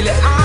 feel it. I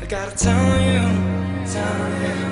I gotta tell you, tell you.